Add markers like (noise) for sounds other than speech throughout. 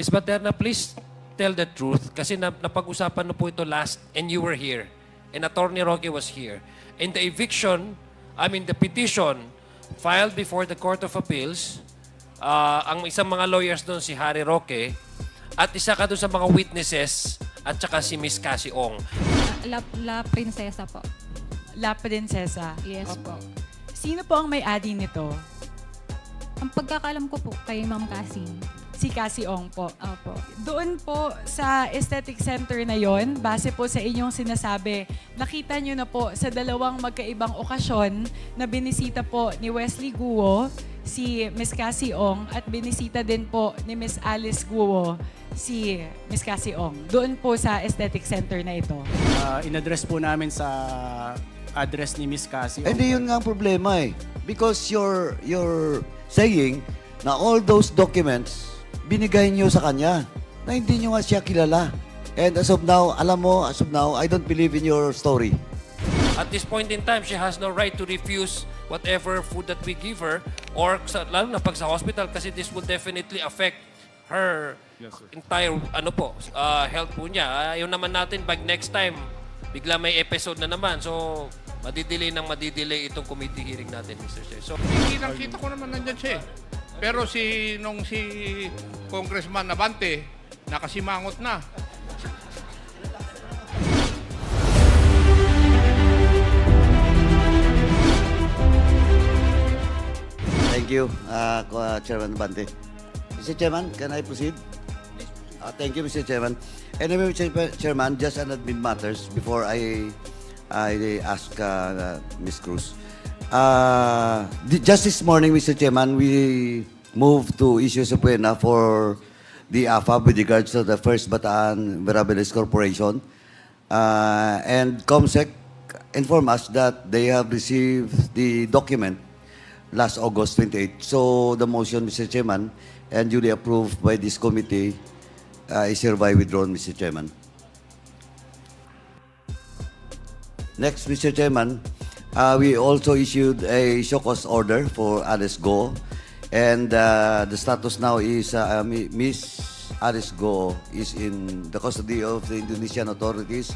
Ms. Baterna, please tell the truth kasi na, napag-usapan na po ito last and you were here. And Attorney Roque was here. And the eviction, I mean the petition filed before the Court of Appeals, ah, ang isang mga lawyers doon si Harry Roque at isa ka doon sa mga witnesses at saka si Miss Cassie Ong. La, La Princesa po. La Princesa. Yes Opo. po. Sino po ang may-adi nito? Ang pagkakalam ko po kay Ma'am Cassie. Si Cassie Ong po. Opo. Doon po sa aesthetic center na yon, base po sa inyong sinasabi, nakita nyo na po sa dalawang magkaibang okasyon na binisita po ni Wesley Guo si Miss Cassie Ong at binisita din po ni Miss Alice Guo si Miss Cassie Ong. Doon po sa aesthetic center na ito. Ah, in-address po namin sa address ni Miss Cassie. Eh di yun nga ang problema eh. Because you're, you're saying na all those documents, binigay niyo sa kanya na hindi niyo nga siya kilala. And as of now, alam mo, as of now, I don't believe in your story. At this point in time, she has no right to refuse whatever food that we give her or sa, lalo na pag sa hospital kasi this will definitely affect her entire ano po, uh, health po niya. Ayaw naman natin pag next time bigla may episode na naman. So, madidelay ng madidelay itong committee hearing natin, Mr. Chair. So, Kitang-kita ko naman nandyan siya eh. Pero si, nung si Congressman Navante, nakasimangot na. Thank you, uh, Ko- uh, Chairman Bante. Mr. Chairman, can I proceed? Uh, thank you, Mr. Chairman. Anyway, Mr. Chairman, just an admin matters before I I ask uh, Ms. Cruz. Uh, just this morning, Mr. Chairman, we moved to issue subpoena for the AFAB with regards to the First Bataan Verabilis Corporation. Uh, and COMSEC informed us that they have received the document last August 28. So the motion, Mr. Chairman, and duly approved by this committee uh, is hereby withdrawn, Mr. Chairman. Next, Mr. Chairman, uh, we also issued a show cause order for Alice Go. And uh, the status now is uh, Miss Alice Go is in the custody of the Indonesian authorities.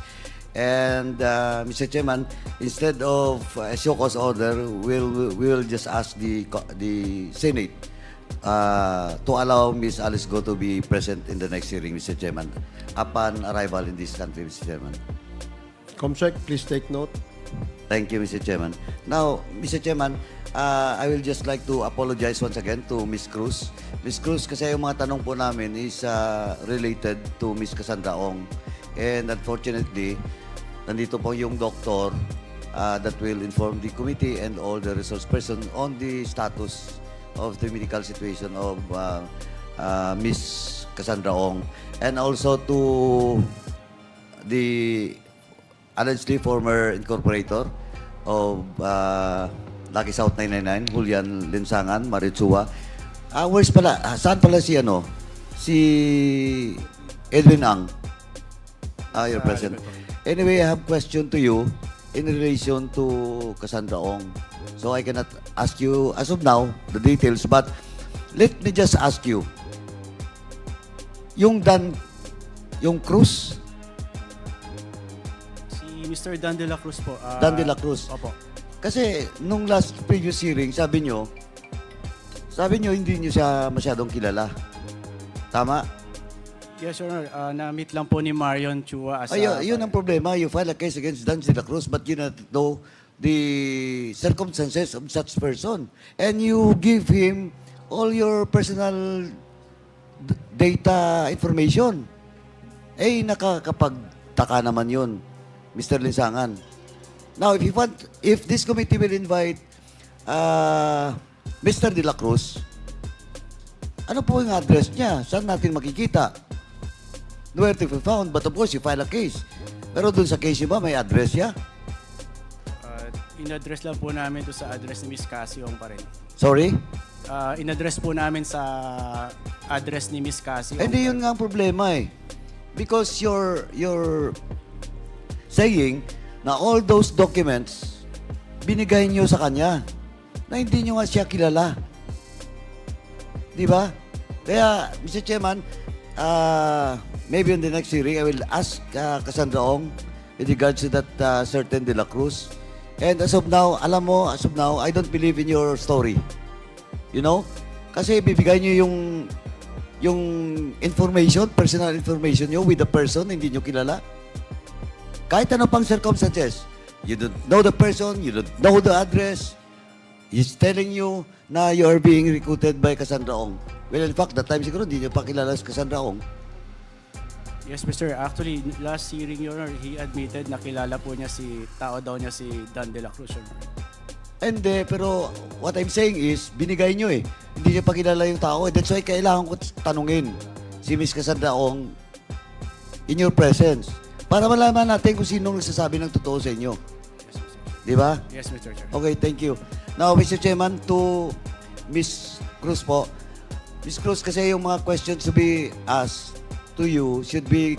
And uh, Mr. Chairman, instead of a show cause order, we'll, we'll just ask the, the Senate uh, to allow Miss Alice Go to be present in the next hearing, Mr. Chairman, upon arrival in this country, Mr. Chairman. Comsec, please take note. Thank you, Mr. Chairman. Now, Mr. Chairman, uh, I will just like to apologize once again to Ms. Cruz. Ms. Cruz, kasi yung mga tanong po namin is uh, related to Ms. Cassandra Ong. And unfortunately, nandito po yung doctor uh, that will inform the committee and all the resource person on the status of the medical situation of uh, uh, Ms. Cassandra Ong. And also to the allegedly former incorporator of uh, Lucky South 999, Julian Linsangan, Maritsua. Ah, where's pala? ah, saan pala si ano? Si Edwin Ang. Ah, you're present. Anyway, I have question to you in relation to Cassandra Ong. So I cannot ask you as of now the details, but let me just ask you. Yung Dan, yung Cruz, Mr. Dan de la Cruz po. ah, Dan de la Cruz. Opo. Kasi nung last previous hearing, sabi nyo, sabi nyo hindi nyo siya masyadong kilala. Tama? Yes, Your Honor. ah, na-meet lang po ni Marion Chua as Ay, a- yun ang problema. You file a case against Dan de la Cruz but you not know the circumstances of such person. And you give him all your personal d- data information. Eh, nakakapagtaka naman yun, Mr. Linsangan. Now, if you want, if this committee will invite uh, Mr. De La Cruz, ano po yung address niya? Saan natin makikita? Nowhere to be found, but of course, you file a case. Pero dun sa case ba, may address niya? ah, in-address lang po namin to sa address ni Miss Cassie Ong pa rin. Sorry? Ah, in-address po namin sa address ni Miss Cassie Eh, di yun nga ang problema eh. Because you're, you're saying na all those documents, binigay niyo sa kanya na hindi niyo nga siya kilala. Di ba? Kaya, Mr. Chairman, uh, maybe in the next hearing, I will ask uh, Cassandra Ong with regards to that uh, certain De La Cruz. And as of now, alam mo, as of now, I don't believe in your story. You know? Kasi bibigay niyo yung yung information, personal information niyo with the person, hindi niyo kilala. Kahit ano pang circumstances. You don't know the person, you don't know the address. He's telling you na you are being recruited by Cassandra Ong. Well, in fact, that time siguro hindi niyo pa kilala si Cassandra Ong. Yes, Mr. Actually, last hearing, Your Honor, he admitted na kilala po niya si, tao daw niya si Dan De La Cruz, Your Honor. Hindi, pero what I'm saying is, binigay nyo eh. Hindi niyo pa kilala yung tao. eh. That's why kailangan ko tanungin si Miss Cassandra Ong in your presence. Para malaman natin kung sino nagsasabi ng totoo sa inyo. Di ba? Yes, Mr. Chair. Okay, thank you. Now, Mr. Chairman, to Miss Cruz po. Miss Cruz, kasi yung mga questions to be asked to you should be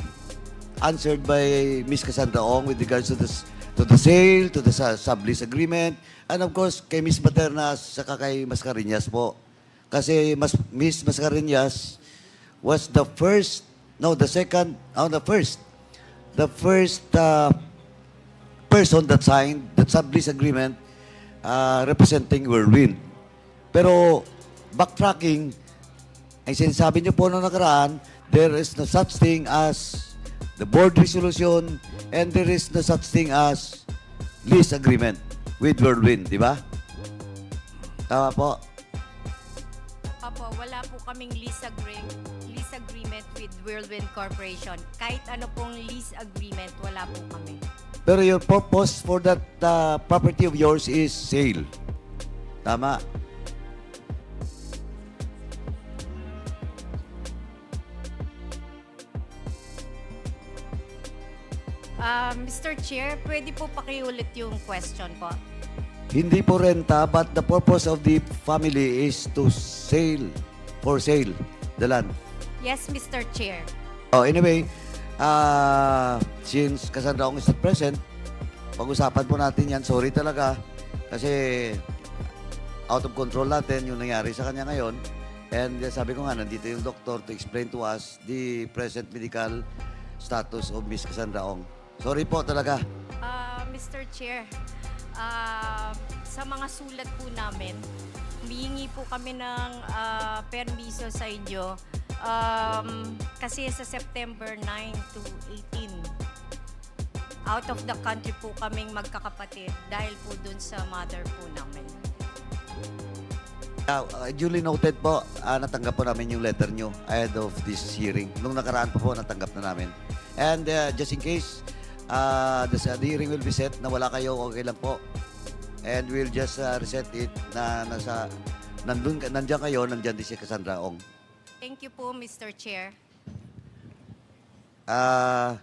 answered by Miss Cassandra Ong with regards to the, to the sale, to the sublease agreement, and of course, kay Miss Maternas, saka kay Mascareñas po. Kasi mas, Miss Mascareñas was the first, no, the second, oh, the first, the first uh, person that signed the sublease agreement uh, representing Whirlwind. Pero backtracking, ang sinasabi niyo po nung nakaraan, there is no such thing as the board resolution and there is no such thing as lease agreement with Whirlwind, di ba? Tama po. Opo, wala po kaming lease agreement with Whirlwind Corporation. Kahit ano pong lease agreement, wala po kami. Pero your purpose for that uh, property of yours is sale. Tama. Ah, Mr. Chair, pwede po pakiulit yung question po. Hindi po renta, but the purpose of the family is to sale, for sale, the land. Yes, Mr. Chair. Oh, anyway, uh, since Cassandra Ong is not present, pag-usapan po natin yan. Sorry talaga. Kasi out of control natin yung nangyari sa kanya ngayon. And uh, sabi ko nga, nandito yung doktor to explain to us the present medical status of Miss Cassandra Ong. Sorry po talaga. Ah, Mr. Chair, ah, sa mga sulat po namin, humihingi po kami ng ah, permiso sa inyo um, kasi sa September 9 to 18, out of the country po kaming magkakapatid dahil po dun sa mother po namin. Uh, uh, duly noted po, ah, natanggap po namin yung letter nyo ahead of this hearing. Nung nakaraan pa po, natanggap na namin. And uh, just in case, uh, the, the hearing will be set na wala kayo, okay lang po. And we'll just uh, reset it na nasa, nandun, nandyan kayo, nandyan din si Cassandra Ong. Thank you po, Mr. Chair. Ah,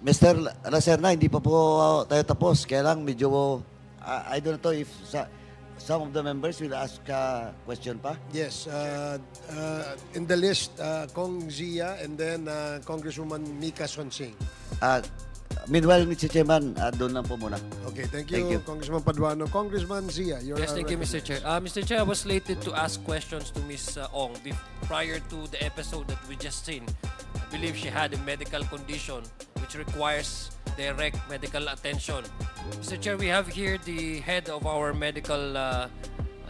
Mr. Lacerna, hindi pa po tayo tapos. Kaya lang medyo, uh, I don't know if sa, some of the members will ask a question pa. Yes, uh, uh, in the list, uh, Kong Zia and then uh, Congresswoman Mika Sonsing. Uh, meanwhile, Mr. Chairman, uh, doon lang po muna. Okay, thank you, Thank you. Congressman Paduano. Congressman Zia, you're Yes, thank you, Mr. Chair. Uh, Mr. Chair, I was slated to ask questions to Ms. uh, Ong prior to the episode that we just seen. I believe she had a medical condition which requires direct medical attention. Mr. Chair, we have here the head of our medical uh,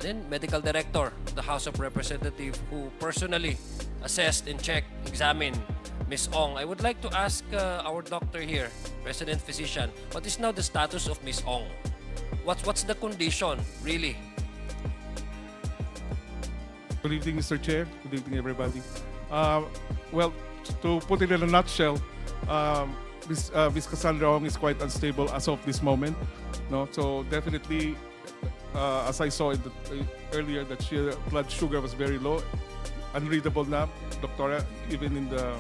ano yun? medical director, the House of Representatives, who personally assessed and checked, examined Ms. Ong. I would like to ask uh, our doctor here, resident physician, what is now the status of Ms. Ong? What's what's the condition really? Good evening, Mr. Chair. Good evening, everybody. Uh, well, to put it in a nutshell, um, Ms. Uh. Cassandra Ong is quite unstable as of this moment. No, so definitely, uh, as I saw in the, uh, earlier, that she, blood sugar was very low, unreadable now, doctora, even in the,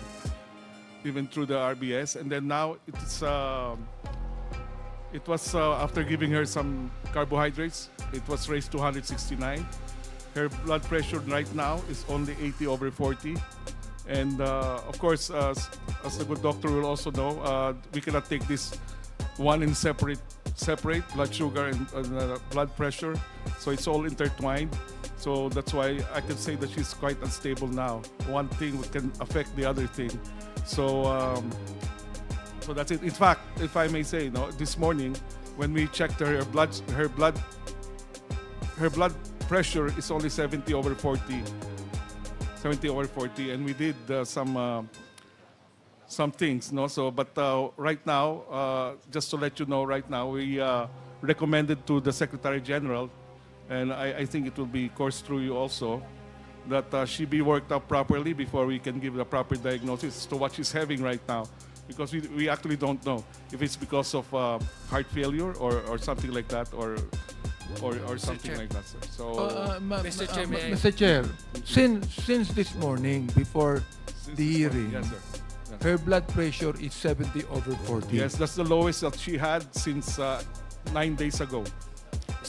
even through the RBS, and then now it's. Um, it was uh, after giving her some carbohydrates, it was raised to 169. Her blood pressure right now is only 80 over 40. And uh, of course, uh, as, a good doctor will also know, uh, we cannot take this one in separate, separate blood sugar and uh, blood pressure. So it's all intertwined. So that's why I can say that she's quite unstable now. One thing can affect the other thing. So um, so that's it. In fact, if I may say, you know, this morning when we checked her, blood, her blood, her blood pressure is only 70 over 40. 70 over 40, and we did uh, some uh, some things, no. So, but uh, right now, uh, just to let you know, right now we uh, recommended to the Secretary General, and I, I think it will be course through you also, that uh, she be worked up properly before we can give the proper diagnosis to what she's having right now. Because we, we actually don't know if it's because of uh, heart failure or, or something like that or or, or something like that, sir. So Uh, uh, Mr. ma- Chair, uh, may I- Mr. Chair, since since this morning before since the hearing, yes, sir. Yes. her blood pressure is 70 over 40. Yes, that's the lowest that she had since uh, nine days ago.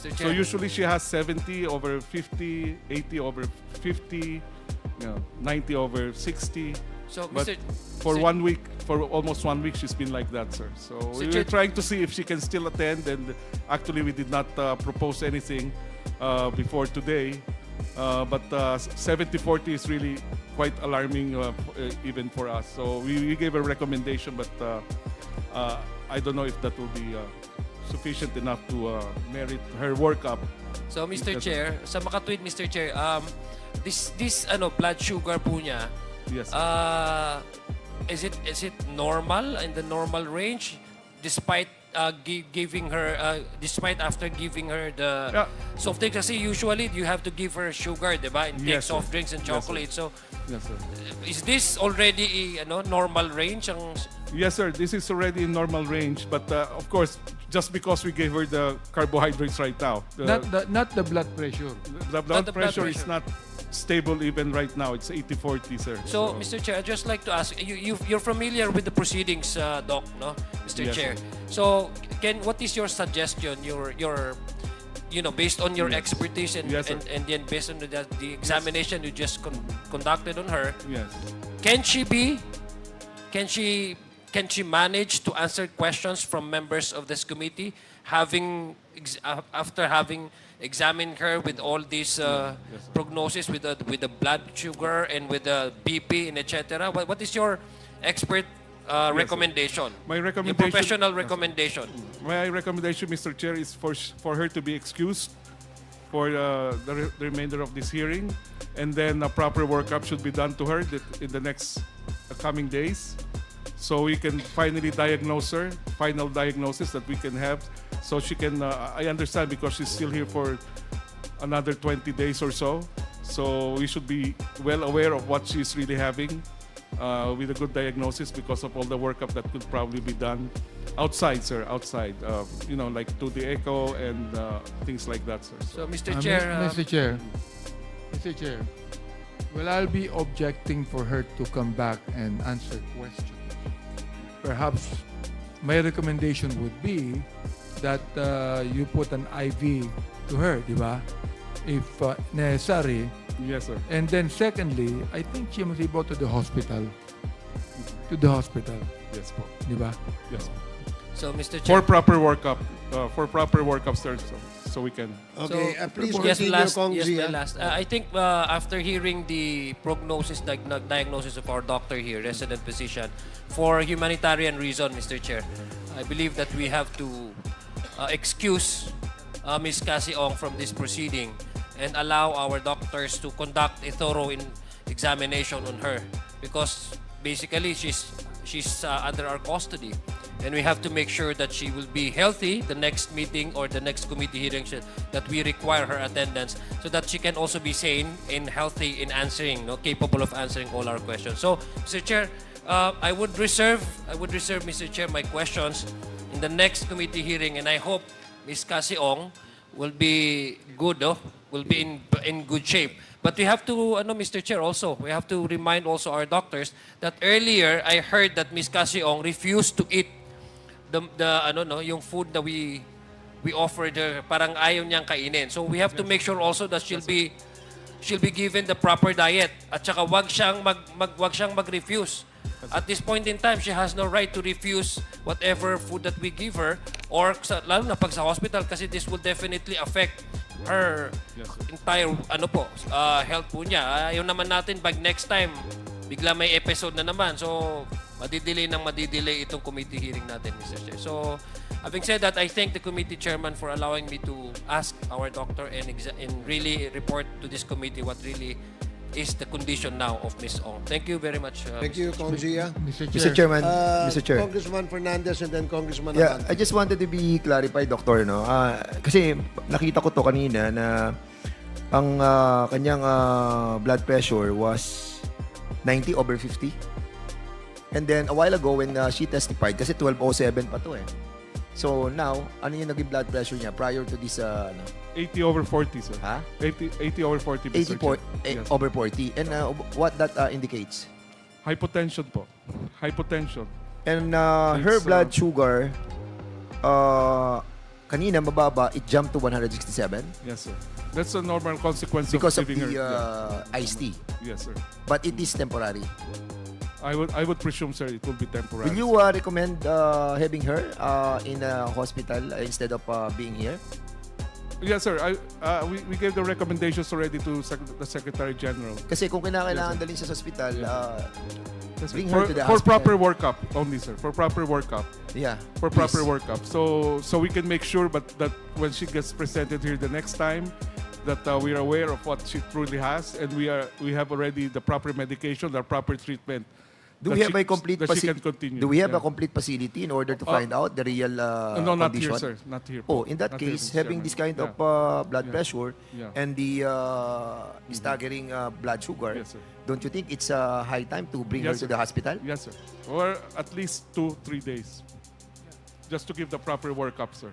Mr. So usually she has 70 over 50, 80 over 50, you know, 90 over 60. So, But Mr. for Mr. one week, for almost one week, she's been like that, sir. So we were trying to see if she can still attend, and actually we did not uh, propose anything uh, before today. Uh, but uh, 70-40 is really quite alarming uh, uh, even for us. So we, we gave a recommendation, but uh, uh, I don't know if that will be uh, sufficient enough to uh, merit her workup. So Mr. Yes, sir. Chair, sa makatwid Mr. Chair, um this this ano blood sugar po niya Yes. sir. uh is it is it normal in the normal range despite uh, gi- giving her uh, despite after giving her the Yeah. soft drinks kasi usually you have to give her sugar, 'di ba? Intake Yes, sir. soft drinks and Yes, sir. chocolate. so yes, sir. is this already ano normal range ang Yes, sir. This is already in normal range, but uh, of course, just because we gave her the carbohydrates right now, the, Not the not the blood pressure. the blood, Not the blood pressure, is pressure. not stable even right now. It's 80-40, sir. So, Mr. Chair, I'd just like to ask you, you you're familiar with the proceedings, uh, Doc, no, Mr. Yes, Chair. sir. So, can what is your suggestion? Your your you know, based on your Yes. expertise and, Yes, and and then based on the, the examination you just con- conducted on her, yes. can she be can she can she manage to answer questions from members of this committee having ex- uh, after having examined her with all these uh, Yes, prognosis with the with the blood sugar and with the BP and etc. What, what is your expert uh, sir. recommendation? My Your recommendation- professional Yes, recommendation. My recommendation, Mr. Chair, is for sh- for her to be excused for uh, the, re- the remainder of this hearing, and then a proper workup should be done to her in the next uh, coming days, so we can finally diagnose her, final diagnosis that we can have, so she can. Uh, I understand because she's still here for another 20 days or so, so we should be well aware of what she's really having. Uh, with a good diagnosis because of all the workup that could probably be done outside, sir, outside. Uh, you know, like to the echo and uh, things like that, sir. So, Mr. Uh, Chair, uh, Mr. Chair, Mr. Chair, well, I'll be objecting for her to come back and answer questions. Perhaps my recommendation would be that uh, you put an IV to her, di ba? If uh, necessary. Yes, sir. And then secondly, I think she must be brought to the hospital. To the hospital, Yes, po. di ba? Yes. So Mr. Chair. For proper workup, uh, for proper workup, sir, so, so we can. Okay, So, uh, please yes, continue, last, Kong yes, Zia. last. Uh, I think uh, after hearing the prognosis, diag- diagnosis of our doctor here, resident physician, for humanitarian reason, Mr. Chair, I believe that we have to uh, excuse uh, Ms. Cassie Ong from this proceeding and allow our doctors to conduct a thorough in examination on her because basically she's she's uh, under our custody and we have to make sure that she will be healthy the next meeting or the next committee hearing that we require her attendance so that she can also be sane and healthy in answering no capable of answering all our questions so mr chair uh, i would reserve i would reserve mr chair my questions in the next committee hearing and i hope ms Cassie Ong will be good oh, will be in in good shape but we have to ano Mr. Chair also we have to remind also our doctors that earlier I heard that Ms. Cassie Ong refused to eat the, the ano no yung food that we we offered her parang ayaw niyang kainin so we have to make sure also that she'll be she'll be given the proper diet at saka wag siyang mag, mag wag siyang mag-refuse at this point in time she has no right to refuse whatever food that we give her or sa, lalo na pag sa hospital kasi this will definitely affect her Yes, sir. entire ano po, uh, health po niya. Ayaw naman natin pag next time bigla may episode na naman. So, madidelay nang madidelay itong committee hearing natin, Mr. Chair. So, having said that, I thank the committee chairman for allowing me to ask our doctor and, exa- and really report to this committee what really is the condition now of Ms. Ong. Thank you very much. uh, Thank you, Kong Zia. Mr. Mr. Chair. Chairman, Uh, Mr. Chair. Congressman Fernandez and then Congressman Yeah, Abante. I just wanted to be clarified, Doctor, no? Ah, kasi nakita ko to kanina na ang ah, kanyang ah, blood pressure was 90 over 50. And then a while ago when ah, she testified, kasi 1207 pa to eh. So now, ano yung naging blood pressure niya prior to this, ah, ano? 80 over 40, sir. Ha? 80, 80 over 40, Mr. 80 po- Chair. eh, Yes. over 40. And ah, what that ah, indicates? Hypotension po. Hypotension. And uh, It's, her uh, blood sugar, uh, kanina mababa, it jumped to 167 Yes, sir. That's a normal consequence because of of the her. uh, iced tea. yeah. Yes, sir. But it is temporary. I would I would presume, sir, it will be temporary. Will you uh, recommend uh, having her uh, in a hospital uh, instead of uh, being here? Yes, sir. I, uh, we, we gave the recommendations already to sec- the Secretary General. Kasi kung kinakailangan dalhin siya sa hospital, uh, bring for, her to the for hospital. proper workup only, sir. For proper workup. Yeah. For proper please. workup. So so we can make sure, but that when she gets presented here the next time, that uh, we are aware of what she truly has, and we are we have already the proper medication, the proper treatment. Do we have she- a complete that she faci- can continue. Do we have Yeah. a complete facility in order to Uh, find out the real uh, no, not condition? here, sir. Not here. Oh, in that Not here, case, Mr. having this kind of Yeah. uh, blood Yeah. pressure and the uh, staggering uh, blood sugar, Yes, don't you think it's uh, high time to bring Yes, her to sir. the hospital? Yes, sir. Or at least two, three days. Just to give the proper workup, sir.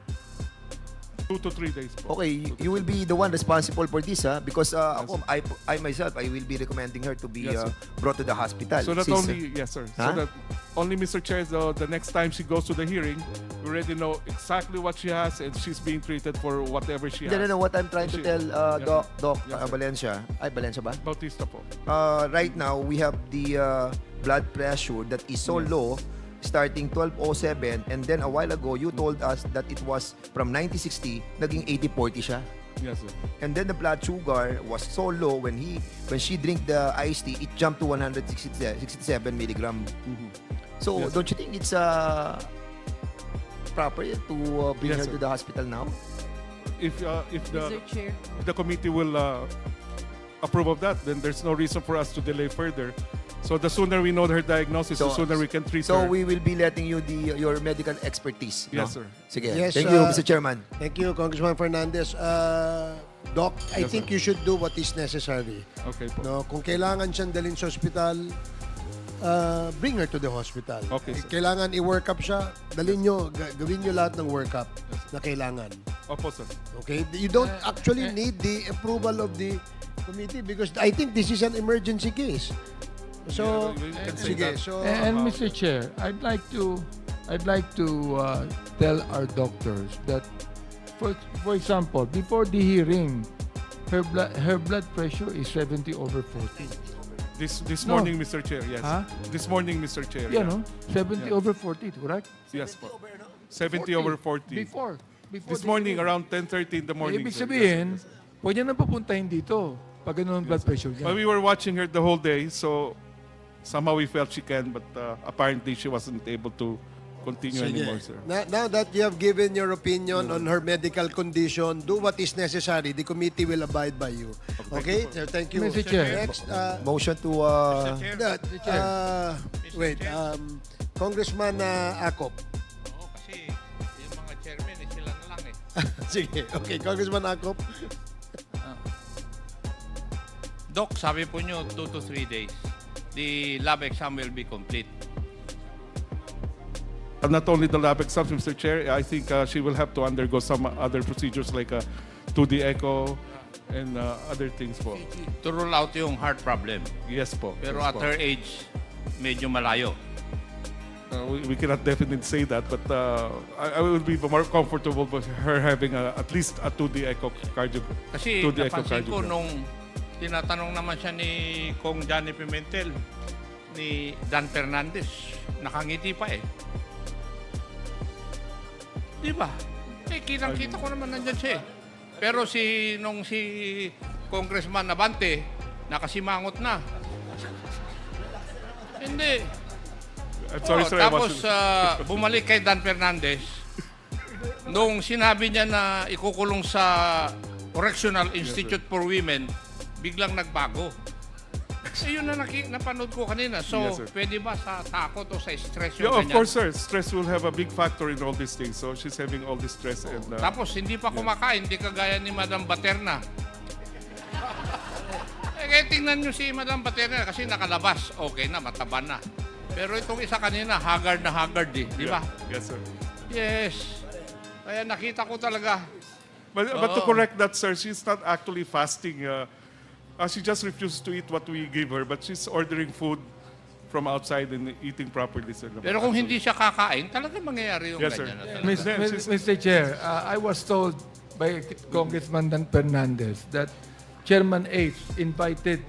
Two to three days. po. Okay, Two to you will be the one responsible for this, ha? Because uh, Yes, ako, I, I myself, I will be recommending her to be Yes, uh, sir. brought to the hospital. So that uh, only, yes, sir. Huh? So that only Mr. Chair, the, the next time she goes to the hearing, we already know exactly what she has and she's being treated for whatever she No, has. no, no. What I'm trying to She- tell uh, Yes, Doc, sir. Doc Yes, uh, sir. Valencia, ay Valencia ba? Bautista po. Uh, right now, we have the uh, blood pressure that is so Yes. low, starting 1207, and then a while ago, you told us that it was from 9060, naging 8040 siya. Yes, sir. And then the blood sugar was so low when he when she drink the iced tea, it jumped to 167 milligram. So Mm-hmm. Yes. don't you think it's uh, proper to uh, bring Yes, her sir. to the hospital now? If uh, if the if the committee will uh, approve of that, then there's no reason for us to delay further. So the sooner we know her diagnosis, So- the sooner we can treat So her. we will be letting you the your medical expertise. no? Yes, sir. Sige. Yes, Thank you, uh, Mr. Chairman. Thank you, Congressman Fernandez. Uh, Doc, I Yes, think sir. you should do what is necessary. Okay po. No, kung kailangan siyang dalhin sa hospital, uh, bring her to the hospital. Okay, Eh, sir. Kailangan i-work up siya, dalhin nyo, ga- gawin nyo lahat ng work up na kailangan. Opo, sir. Okay? You don't Uh, actually uh, need the approval of the committee because I think this is an emergency case. So, Yeah, sige, so, And, and Mr. Chair, I'd like to, I'd like to uh, tell our doctors that, for for example, before the hearing, her blood her blood pressure is 70 over 40. This this No. morning, Mr. Chair. Yes. Huh? This morning, Mr. Chair. Yeah, no, 70 Yeah. over 40, correct? Yes po. 70 over 40. Before. before This morning, hearing. around 10.30 in the morning. Ibig sabihin, Yes, sir. pwede na papuntahin dito pag ganun ang blood pressure niya. But we were watching her the whole day, so somehow we felt she can, but uh, apparently she wasn't able to continue sige. anymore, sir. Na- now that you have given your opinion on her medical condition, do what is necessary. The committee will abide by you. Okay? So, thank you. Mr. Chair. Next, uh, Motion to uh, Chair. uh, wait, um, Congressman uh, Acop. Oo, kasi yung mga chairman, eh, sila na lang eh. (laughs) Sige, okay. Congressman Acop. Doc, sabi po nyo, 2 to 3 days. The lab exam will be complete. Uh, not only the lab exams, Mr. Chair, I think uh, she will have to undergo some other procedures like a 2D echo and uh, other things po. To rule out yung heart problem. Yes po. Pero yes at po. her age, medyo malayo. Uh, we, we cannot definitely say that, but uh, I, I will be more comfortable with her having a, at least a 2D echocardiogram. Kasi 2D napansin ko nung tinatanong naman siya ni Kong Johnny Pimentel, ni Dan Fernandez, nakangiti pa eh. Di ba? Eh, kitang-kita ko naman nandyan siya eh. Pero si, nung si Congressman Nabante, nakasimangot na. (laughs) Hindi. I'm sorry, Oh. I tapos ah, bumalik kay Dan Fernandez. Nung sinabi niya na ikukulong sa Correctional Institute for Women, biglang nagbago. Eh, yun na naki, napanood ko kanina. So, Yes, sir. pwede ba sa takot o sa stress yung yeah, of ganyan? course, sir. Stress will have a big factor in all these things. So she's having all this stress and uh, Tapos, hindi pa kumakain, hindi kagaya ni Madam Baterna. eh, kaya tingnan nyo si Madam Baterna kasi nakalabas. Okay na, mataba na. Pero itong isa kanina, haggard na haggard eh. Di ba? yeah. Yes, sir. Yes. Kaya nakita ko talaga. But, but to correct that, sir, she's not actually fasting. Uh, uh, she just refused to eat what we give her, but she's ordering food from outside and eating properly, sir. Pero kung hindi siya kakain, talaga mangyayari yung Yes, sir. ganyan. Mis- she's- Mr. Chair, uh, I was told by Congressman Dan Fernandez that Chairman H invited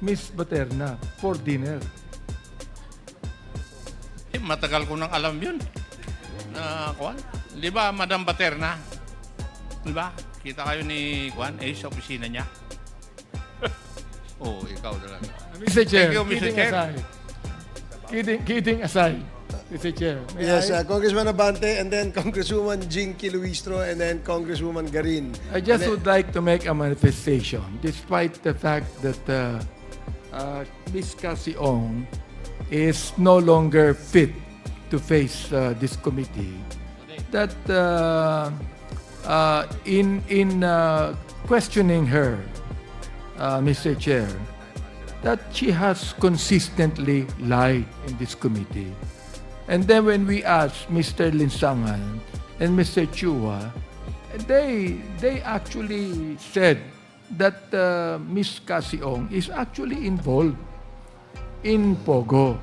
Miss Baterna for dinner. Eh, matagal ko nang alam yun. Na, Kwan? Di ba, Madam Baterna? Di ba? Kita kayo ni Kwan, eh, sa opisina niya. Oh, ikaw talaga. Mr. Chair, Thank you, Mr. kidding Chair. aside. Kidding, kidding aside, Mr. Chair. may Yes, I- uh, Congressman Abante, and then Congresswoman Jinky Luistro, and then Congresswoman Garin. I just would like to make a manifestation, despite the fact that uh, uh, Ms. Cassie Ong is no longer fit to face uh, this committee, that uh, uh, in in uh, questioning her, uh, Mr. Chair, that she has consistently lied in this committee. And then when we asked Mr. Linsangan and Mr. Chua, they they actually said that uh, Miss Casiong is actually involved in Pogo,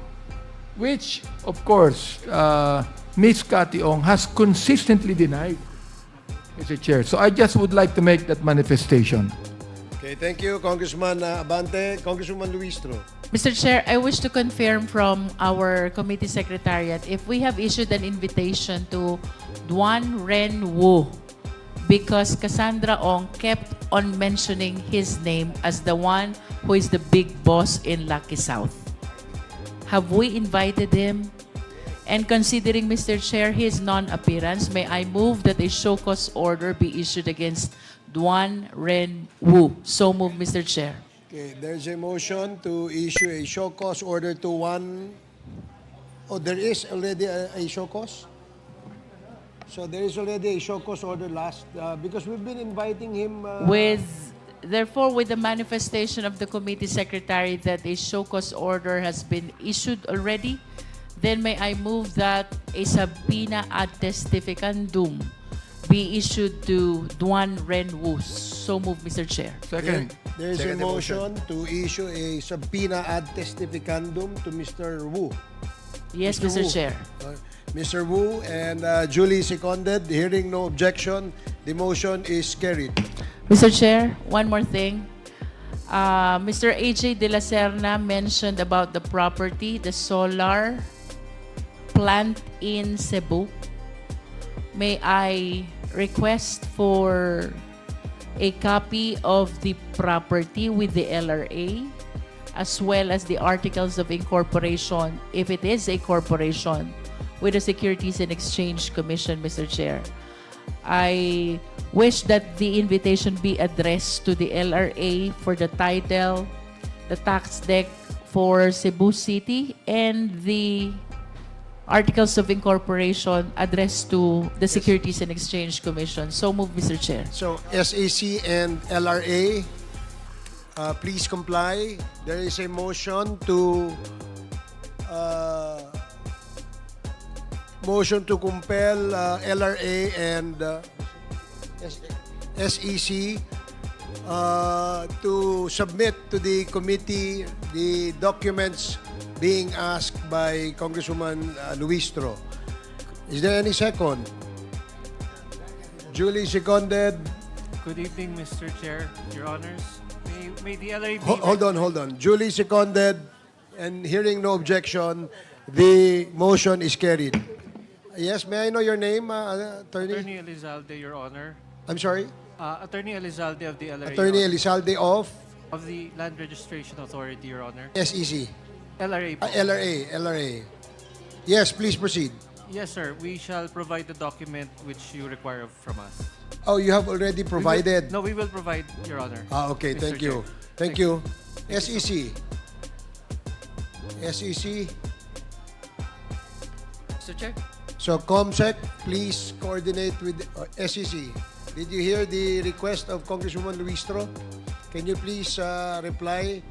which of course uh, Miss Cationg has consistently denied, Mr. Chair. So I just would like to make that manifestation. Okay, thank you, Congressman uh, Abante. Congresswoman Luistro. Mr. Chair, I wish to confirm from our committee secretariat if we have issued an invitation to Duan Ren Wu because Cassandra Ong kept on mentioning his name as the one who is the big boss in Lucky South. Have we invited him? And considering, Mr. Chair, his non-appearance, may I move that a show cause order be issued against Duan Ren Wu? So move, Mr. Chair. Okay, there's a motion to issue a show cause order to one. Oh, there is already a, a show cause? So there is already a show cause order last, uh, because we've been inviting him. Uh, With, therefore, with the manifestation of the committee secretary that a show cause order has been issued already, then may I move that a subpoena ad testificandum be issued to Duan Ren Wu. So move, Mr. Chair. Second. There is a Second the motion to issue a subpoena ad testificandum to Mr. Wu. Yes, Mr. Mr. Wu. Chair. Uh, Mr. Wu and uh, Julie seconded. Hearing no objection, the motion is carried. Mr. Chair, one more thing. Uh, Mr. AJ De La Serna mentioned about the property, the solar plant in Cebu. May I request for a copy of the property with the LRA as well as the articles of incorporation, if it is a corporation, with the Securities and Exchange Commission, Mr. Chair. I wish that the invitation be addressed to the LRA for the title, the tax deck for Cebu City, and the articles of incorporation addressed to the Securities and Exchange Commission. So move, Mr. Chair. So SAC and LRA, uh, please comply. There is a motion to uh, motion to compel uh, LRA and uh, SEC uh, to submit to the committee the documents being asked by Congresswoman uh, Luistro. Is there any second? Julie seconded. Good evening, Mr. Chair, Your Honors. May, may the LRA. Ho- Hold on, hold on. Julie seconded, and hearing no objection, the motion is carried. Yes, may I know your name, uh, attorney? Attorney Elizalde, Your Honor. I'm sorry? Uh, Attorney Elizalde of the LRA. Attorney Elizalde of Of the Land Registration Authority, Your Honor. SEC. LRA po. Ah, LRA, LRA. Yes, please proceed. Yes, sir. We shall provide the document which you require from us. Oh, you have already We will- provided. no, we will provide, Your Honor. Ah, okay, Mr. thank you. Chair. Thank you. E SEC. SEC. Mr. Chair? So, COMSEC, please coordinate with uh, SEC. Did you hear the request of Congresswoman Luistro? Can you please uh, reply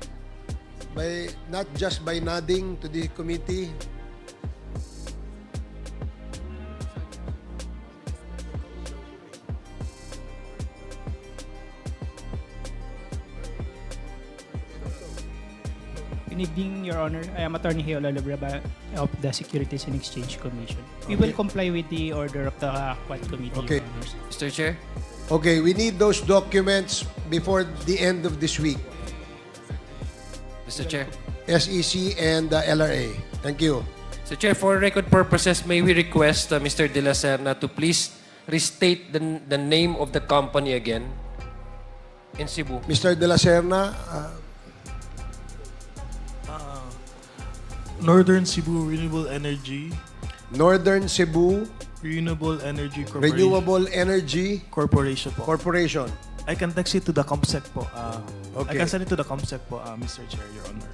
by not just by nodding to the committee? Good evening, Your Honor. I am Attorney Hiola Labraba of the Securities and Exchange Commission. We will comply with the order of the Quad Committee, Okay. Mr. Chair? Okay, we need those documents before the end of this week. Mr. Chair? SEC and uh, LRA. Thank you. Mr. Chair, for record purposes, may we request uh, Mr. De La Serna to please restate the, the name of the company again in Cebu. Mr. De La Serna, uh, Northern Cebu Renewable Energy Northern Cebu Renewable Energy Corporation. Renewable Energy Corporation po. Corporation. I can text it to the ComSec po. Uh, Okay. I can send it to the ComSec po, uh, Mr. Chair, Your Honor.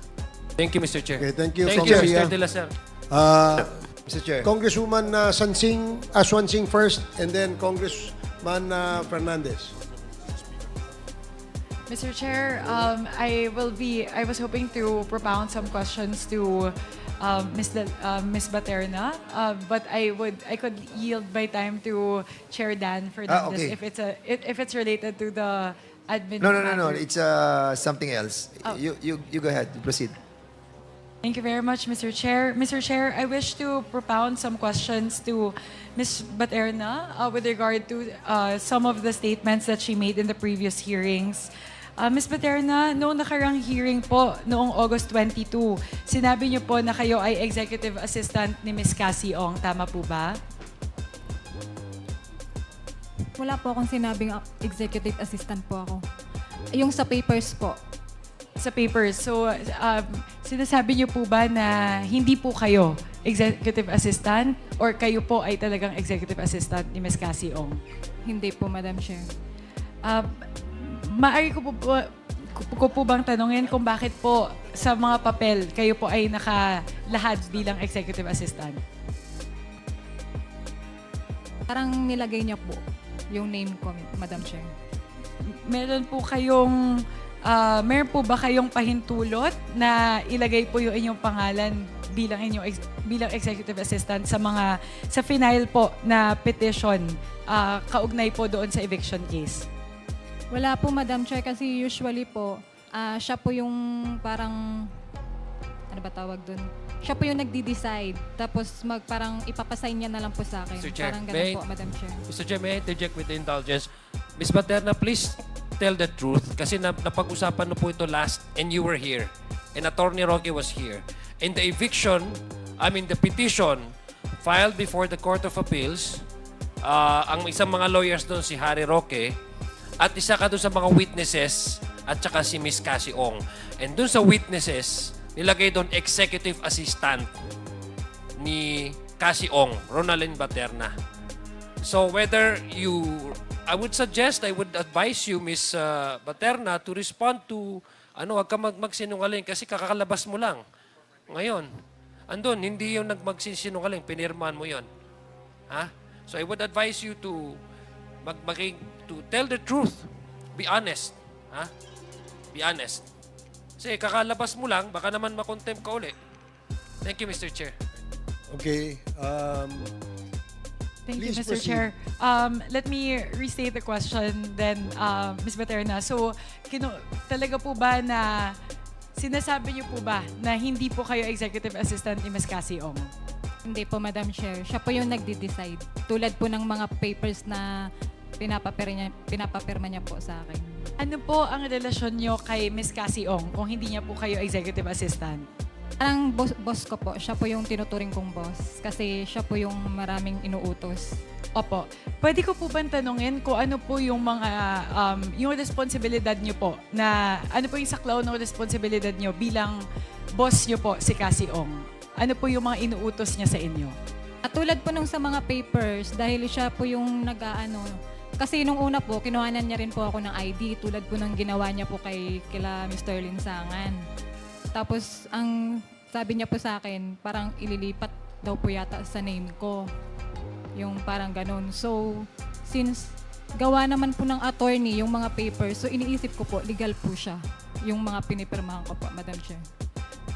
Thank you, Mr. Chair. Okay, thank you, Thank you. Mr. De La Serna. Uh, Mr. Chair. Congresswoman uh, Sansing, uh, Swansing first, and then Congressman uh, Fernandez. Mr. Chair, um, I will be, I was hoping to propound some questions to um, Ms. De, uh, Ms. Baterna, uh, but I would, I could yield my time to Chair Dan Fernandez okay. if it's a, if it's related to the admin. No, no, no, no. It's uh, something else. Oh. You, you, you go ahead. Proceed. Thank you very much, Mr. Chair. Mr. Chair, I wish to propound some questions to Ms. Baterna uh, with regard to uh, some of the statements that she made in the previous hearings. Uh, Ms. Baterna, noong nakarang hearing po, noong August 22, sinabi niyo po na kayo ay executive assistant ni Ms. Cassie Ong. Tama po ba? Wala po akong sinabing uh, executive assistant po ako. Yung sa papers po. Sa papers. So, um, sinasabi niyo po ba na hindi po kayo executive assistant or kayo po ay talagang executive assistant ni Ms. Cassie Ong? Hindi po, Madam Chair. Uh, maari ko po, po, ko po bang tanungin kung bakit po sa mga papel kayo po ay nakalahad bilang executive assistant? Parang nilagay niya po yung name ko, Madam Chair. Meron po kayong ah, meron po ba kayong pahintulot na ilagay po yung inyong pangalan bilang inyong ex- bilang executive assistant sa mga sa final po na petition ah, kaugnay po doon sa eviction case? Wala po, Madam Chair, kasi usually po, ah, siya po yung parang, ano ba tawag dun? Siya po yung nagdi-decide. Tapos mag parang ipapasign niya na lang po sa akin. Mr. Chair, parang may- ganun po, Madam Chair. Mr. Chair, may I interject with the indulgence? Ms. Baterna, please tell the truth kasi na, napag-usapan na po ito last and you were here and Attorney Roque was here. And the eviction, I mean the petition filed before the Court of Appeals, uh, ang isang mga lawyers doon si Harry Roque at isa ka doon sa mga witnesses at saka si Miss Cassie Ong. And doon sa witnesses, nilagay doon executive assistant ni Cassie Ong, Ronaldin Baterna. So whether you, I would suggest, I would advise you, Miss uh, Baterna, to respond to, ano, wag ka mag magsinungaling kasi kakakalabas mo lang. Ngayon, andun, hindi yung nagmagsinungaling, pinirmahan mo yon. Ha? So I would advise you to mag maging, to tell the truth. Be honest. Ha? Be honest. Kasi kakalabas mo lang, baka naman makontempt ka uli. Thank you, Mr. Chair. Okay. Um, Thank Please you, Mr. proceed. Chair. Um, let me restate the question then, uh, Ms. Baterna. So, kino, talaga po ba na sinasabi niyo po ba na hindi po kayo executive assistant ni Ms. Cassie Ong? Hindi po, Madam Chair. Siya po yung nagdi-decide. Tulad po ng mga papers na pinapapirma niya, pinapapirma niya po sa akin. Ano po ang relasyon niyo kay Ms. Cassie Ong kung hindi niya po kayo executive assistant? Parang boss, boss ko po, siya po yung tinuturing kong boss. Kasi siya po yung maraming inuutos. Opo. Pwede ko po ba tanungin kung ano po yung mga, um, yung responsibilidad niyo po, na ano po yung saklaw ng responsibilidad niyo bilang boss niyo po, si Cassie Ong? Ano po yung mga inuutos niya sa inyo? At tulad po nung sa mga papers, dahil siya po yung nag-ano, kasi nung una po, kinuhanan niya rin po ako ng ID, tulad po ng ginawa niya po kay kila Mr. Linsangan. Tapos, ang sabi niya po sa akin, parang ililipat daw po yata sa name ko. Yung parang ganun. So, since gawa naman po ng attorney yung mga papers, so iniisip ko po, legal po siya. Yung mga pinipirmahan ko po, Madam Chair.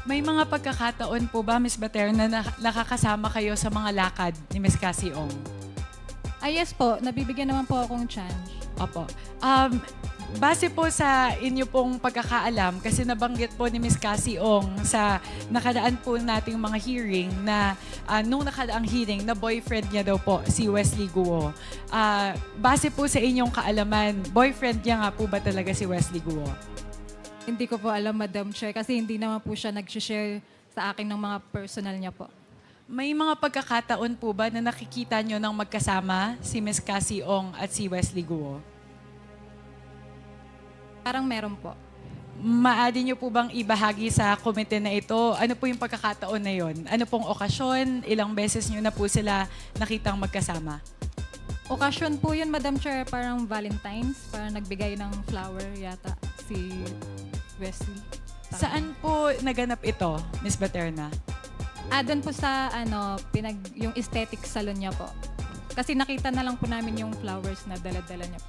May mga pagkakataon po ba, Miss Baterna, na nakakasama kayo sa mga lakad ni Miss Cassie Ong? Ah, yes po. Nabibigyan naman po akong chance. Opo. Um, base po sa inyo pong pagkakaalam, kasi nabanggit po ni Miss Cassie Ong sa nakadaan po nating mga hearing na ah, nung nakadaang hearing na boyfriend niya daw po, si Wesley Guo. Ah, base po sa inyong kaalaman, boyfriend niya nga po ba talaga si Wesley Guo? Hindi ko po alam, Madam Chair, kasi hindi naman po siya nag-share sa akin ng mga personal niya po. May mga pagkakataon po ba na nakikita nyo ng magkasama si Miss Cassie Ong at si Wesley Guo? Parang meron po. Maadi nyo po bang ibahagi sa komite na ito? Ano po yung pagkakataon na yon? Ano pong okasyon? Ilang beses nyo na po sila nakitang magkasama? Okasyon po yun, Madam Chair, parang Valentine's, parang nagbigay ng flower yata si Wesley. Saan po naganap ito, Miss Baterna? Ah, doon po sa ano, pinag, yung aesthetic salon niya po. Kasi nakita na lang po namin yung flowers na dala-dala niya.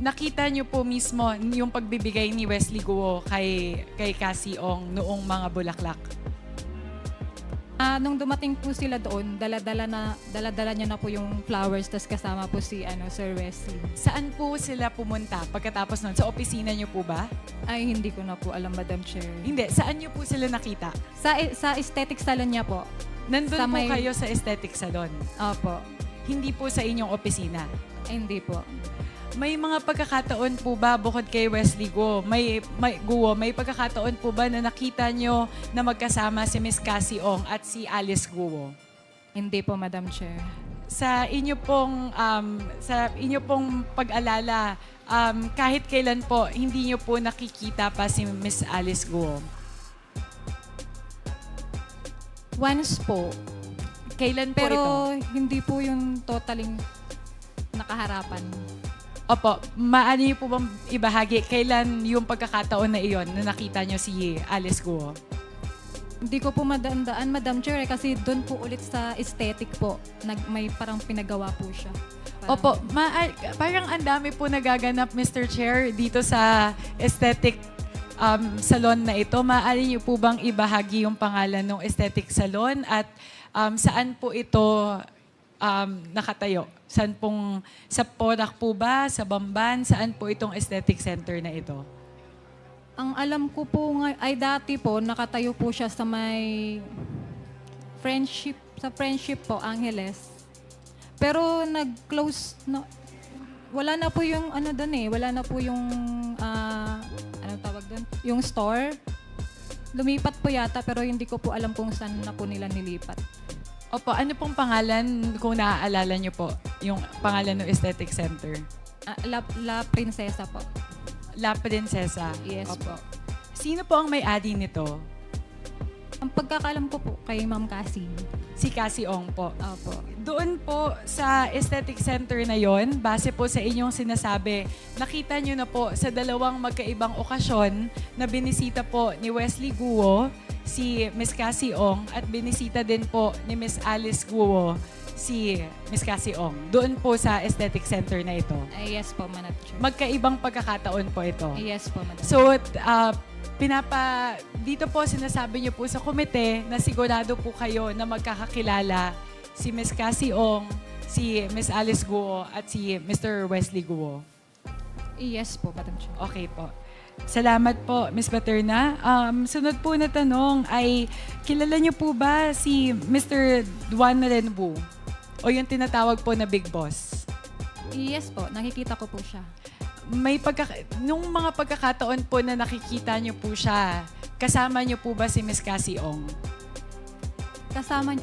Nakita nyo po mismo yung pagbibigay ni Wesley Guo kay, kay Cassie Ong noong mga bulaklak. Ah, nung dumating po sila doon, dala-dala na dala-dala niya na po yung flowers tas kasama po si ano Sir Wesley. Saan po sila pumunta pagkatapos nun? Sa opisina nyo po ba? Ay, hindi ko na po alam, Madam Chair. Hindi. Saan nyo po sila nakita? Sa sa aesthetic salon niya po. Nandun Sa po may- kayo sa aesthetic salon? Opo. Hindi po sa inyong opisina? Ay, hindi po. May mga pagkakataon po ba bukod kay Wesley Guo? May, may, Guo, may pagkakataon po ba na nakita nyo na magkasama si Miss Cassie Ong at si Alice Guo? Hindi po, Madam Chair. Sa inyo pong um, sa inyo pong pag-alala, um, kahit kailan po hindi nyo po nakikita pa si Miss Alice Guo. Once po. Kailan po Pero ito? hindi po yung totaling nakaharapan. Opo, maano niyo po bang ibahagi kailan yung pagkakataon na iyon na nakita nyo si Alice Guo? Hindi ko po madandaan, Madam Chair, eh, kasi doon po ulit sa aesthetic po, nag, may parang pinagawa po siya. Parang- Opo, ma- parang ang dami po nagaganap, Mr. Chair, dito sa aesthetic um, salon na ito. Maaari niyo po bang ibahagi yung pangalan ng aesthetic salon at um, saan po ito um, nakatayo? Saan pong, sa Porac po ba? Sa Bamban? Saan po itong aesthetic center na ito? Ang alam ko po nga, ay dati po, nakatayo po siya sa may friendship, sa friendship po, Angeles. Pero nag-close, na, wala na po yung ano doon eh, wala na po yung, ah, anong tawag doon? Yung store. Lumipat po yata, pero hindi ko po alam kung saan na po nila nilipat. Opo, ano pong pangalan, kung naaalala niyo po, yung pangalan ng aesthetic center? Ah, La, La Princesa po. La Princesa. Yes Opo. po. Sino po ang may-ari nito? Ang pagkakalam ko po kay Ma'am Cassie. Si Cassie Ong po. Opo. Doon po sa aesthetic center na yon, base po sa inyong sinasabi, nakita nyo na po sa dalawang magkaibang okasyon na binisita po ni Wesley Guo, si Miss Cassie Ong, at binisita din po ni Miss Alice Guo, si Miss Cassie Ong. Doon po sa aesthetic center na ito. Ay, yes po, Madam Chair. Magkaibang pagkakataon po ito. yes po, Madam So, uh, pinapa, dito po sinasabi niyo po sa komite na sigurado po kayo na magkakakilala si Miss Cassie Ong, si Miss Alice Guo, at si Mr. Wesley Guo. Yes po, Madam Chair. Okay po. Salamat po, Miss Paterna. Um, sunod po na tanong ay, kilala niyo po ba si Mr. Duan Renwu? O yung tinatawag po na Big Boss? Yes po, nakikita ko po siya. may pagka, nung mga pagkakataon po na nakikita niyo po siya, kasama niyo po ba si Miss Cassie Ong? Kasama,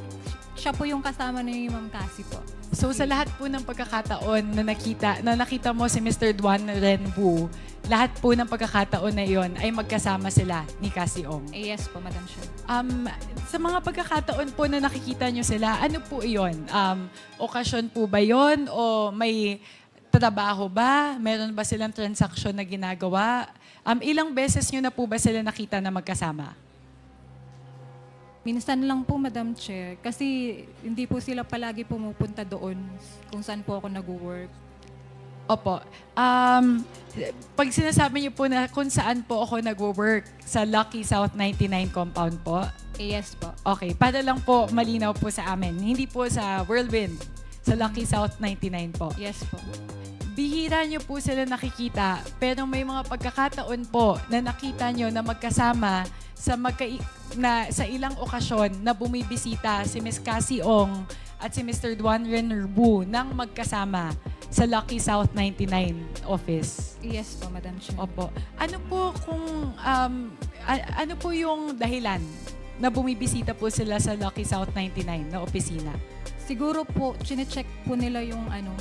siya po yung kasama ni Ma'am Cassie po. So sa lahat po ng pagkakataon na nakita na nakita mo si Mr. Duan Renwu, lahat po ng pagkakataon na iyon ay magkasama sila ni Cassie Ong. Eh, yes po, Madam Chair. Um, sa mga pagkakataon po na nakikita nyo sila, ano po iyon? Um, okasyon po ba yon o may trabaho ba? Meron ba silang transaksyon na ginagawa? Um, ilang beses nyo na po ba sila nakita na magkasama? Minsan lang po, Madam Chair. Kasi hindi po sila palagi pumupunta doon kung saan po ako nag-work. Opo. Um, pag sinasabi niyo po na kung saan po ako nag-work sa Lucky South 99 compound po? Eh, yes po. Okay. Para lang po malinaw po sa amin. Hindi po sa Whirlwind. Sa Lucky South 99 po. Yes po. Bihira niyo po sila nakikita, pero may mga pagkakataon po na nakita niyo na magkasama sa magka na sa ilang okasyon na bumibisita si Miss Cassie Ong at si Mr. Duan Rennerbu nang magkasama sa Lucky South 99 office. Yes po, Madam Chair. Opo. Ano po kung um, ano po yung dahilan na bumibisita po sila sa Lucky South 99 na opisina? Siguro po, chinecheck po nila yung ano,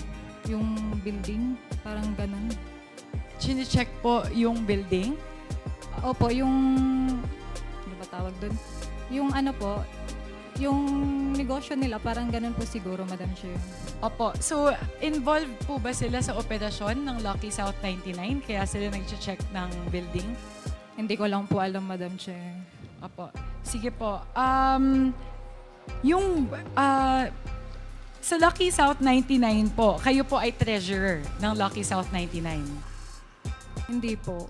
yung building. Parang ganun. Chine-check po yung building? Opo, yung... Ano ba tawag doon? Yung ano po, yung negosyo nila, parang ganun po siguro, Madam Chair. Opo. So, involved po ba sila sa operasyon ng Lucky South 99? Kaya sila nag-check ng building? Hindi ko lang po alam, Madam Chair. Opo. Sige po. Um, yung ah, sa Lucky South 99 po, kayo po ay treasurer ng Lucky South 99. Hindi po.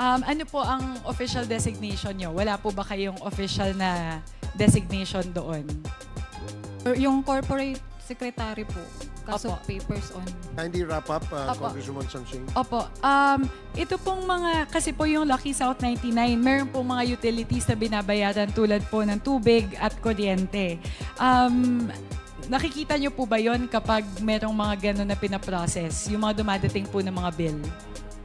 Um, ano po ang official designation nyo? Wala po ba kayong official na designation doon? Yung corporate secretary po. Kaso Opo. papers on. Kindly wrap up, uh, Opo. Congresswoman Sansing. Opo. Um, ito pong mga, kasi po yung Lucky South 99, meron pong mga utilities na binabayaran tulad po ng tubig at kuryente. Um, nakikita nyo po ba yon kapag merong mga gano'n na pinaprocess? Yung mga dumadating po ng mga bill?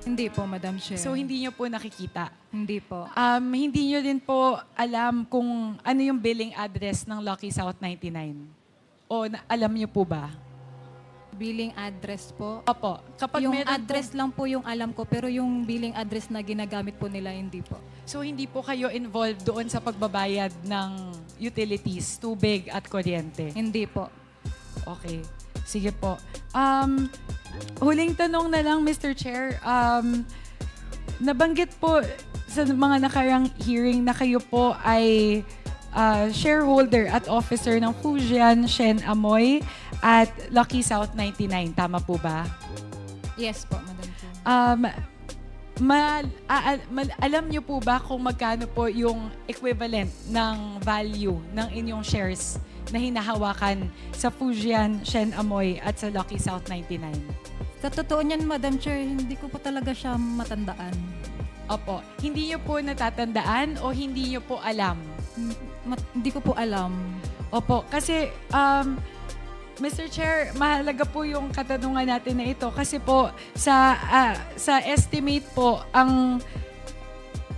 Hindi po, Madam Chair. So, hindi nyo po nakikita? Hindi po. Um, hindi nyo din po alam kung ano yung billing address ng Lucky South 99? O na, alam nyo po ba? Billing address po. Opo. Kapag yung meron address lang po yung alam ko, pero yung billing address na ginagamit po nila, hindi po. So hindi po kayo involved doon sa pagbabayad ng utilities, tubig at kuryente? Hindi po. Okay. Sige po. Um, huling tanong na lang, Mr. Chair. Um, nabanggit po sa mga nakarang hearing na kayo po ay uh, shareholder at officer ng Fujian Shen Amoy at Lucky South 99. Tama po ba? Yes po, Madam Chair. Um, ma, a- a- mal- alam niyo po ba kung magkano po yung equivalent ng value ng inyong shares na hinahawakan sa Fujian, Shen Amoy at sa Lucky South 99? Sa totoo niyan, Madam Chair, hindi ko po talaga siya matandaan. Opo. Hindi niyo po natatandaan o hindi niyo po alam? Mat- hindi ko po alam. Opo. Kasi, um, Mr. Chair, mahalaga po yung katanungan natin na ito kasi po sa ah, sa estimate po ang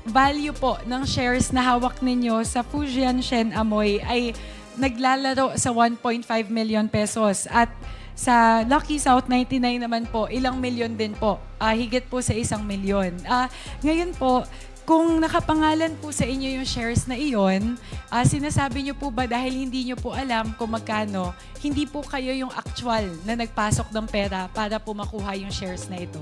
value po ng shares na hawak ninyo sa Fujian Shen Amoy ay naglalaro sa 1.5 million pesos at sa Lucky South 99 naman po, ilang milyon din po. Ah, higit po sa isang milyon. Ah, ngayon po, kung nakapangalan po sa inyo yung shares na iyon, ah, sinasabi niyo po ba dahil hindi niyo po alam kung magkano, hindi po kayo yung actual na nagpasok ng pera para po makuha yung shares na ito?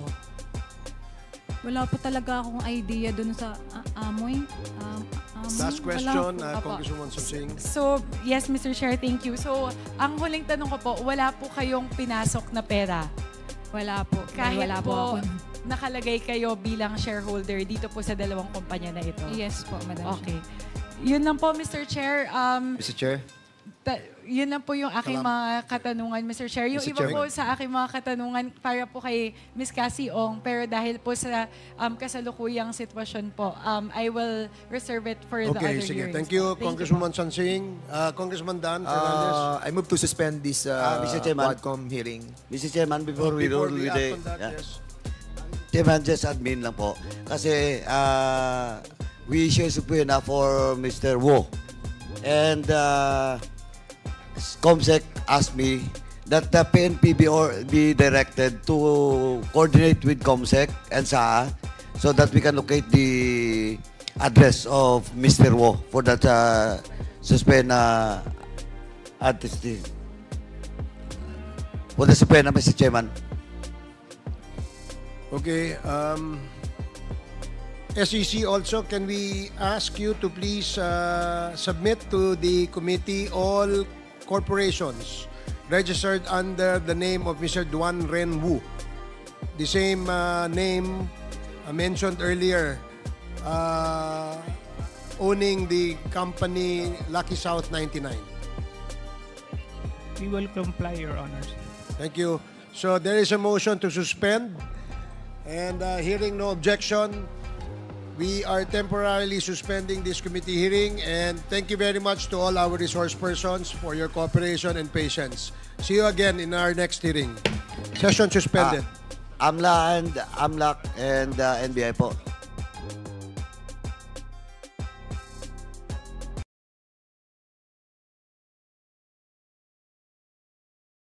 Wala po talaga akong idea dun sa ah, amoy. Um, amoy. Last question, uh. Congresswoman Sansing. So, yes, Mr. Chair, thank you. So, ang huling tanong ko po, wala po kayong pinasok na pera? Wala po. Kahit Wala po, po ako. Nakalagay kayo bilang shareholder dito po sa dalawang kumpanya na ito? Yes po, Madam Okay. Yun lang po, Mr. Chair. Um, Mr. Chair? ta- yun lang po yung aking mga katanungan, Mr. Chair. Yung Mr. iba Chair. po sa aking mga katanungan para po kay Ms. Cassie Ong, pero dahil po sa um, kasalukuyang sitwasyon po, um, I will reserve it for the Okay, other sige. hearings. Thank you, po. Congresswoman Sansing. Uh, Congressman Dan Fernandez. Uh, I move to suspend this Ah, uh, Mr. Chairman. Quadcom hearing. Mr. Chairman, before we Before roll we with act the... on that, yeah. yes. Just admin lang po. Kasi uh, we issue a subpoena for Mr. Wu. And uh, COMSEC asked me that the PNP be, or, be directed to coordinate with COMSEC and SAA so that we can locate the address of Mr. Wu for that uh, subpoena artist. For the subpoena, Mr. Chairman. Okay. Um, SEC also, can we ask you to please uh, submit to the committee all corporations registered under the name of Mr. Duan Ren Wu. The same uh, name uh, mentioned earlier, uh, owning the company Lucky South 99. We will comply, Your Honors. Thank you. So there is a motion to suspend. And uh, hearing no objection, we are temporarily suspending this committee hearing. And thank you very much to all our resource persons for your cooperation and patience. See you again in our next hearing. Session suspended. AMLA and AMLAC and uh, NBI po.